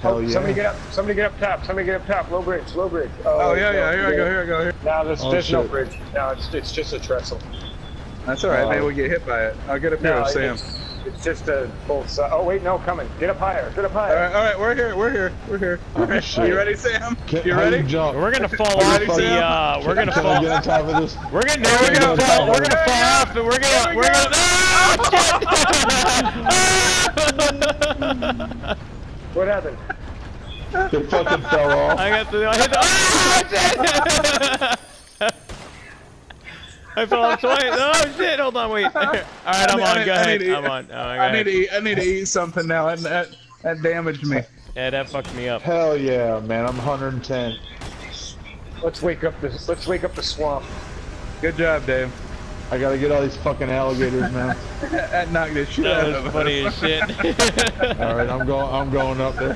Hell oh, yeah. Somebody get up. Somebody get up top. Somebody get up top. Low bridge. Low bridge. Oh, yeah, yeah, here I go, here I go, here. No, there's, Oh, there's no bridge. No, it's it's just a trestle. That's alright, Oh. maybe we'll get hit by it. I'll get up here No, with Sam. it's, it's just a both sides. Oh wait, no, coming. Get up higher. Get up higher. Alright, alright, we're here, we're here, we're here. Oh, shit. You ready, Sam? Can- You ready? You jump? We're gonna fall off the. Uh, we're gonna Can I fall. get on top of this? We're gonna. No, we're gonna fall. We're gonna fall off, and we're gonna. We're gonna. Ah, What happened? It fucking fell off. I got the. I hit the. Ah, shit! I fell off twice. Oh shit! Hold on, wait. All right, I'm I on. need- Go I ahead. need to eat- I'm on. Oh, go I ahead. need to eat, I need to eat something now, and that, that damaged me. Yeah, that fucked me up. Hell yeah, man. I'm 110. Let's wake up the let's wake up the swamp. Good job, Dave. I gotta get all these fucking alligators man. That knocked the shit out That of was us. funny as shit. all right, I'm going. I'm going up there.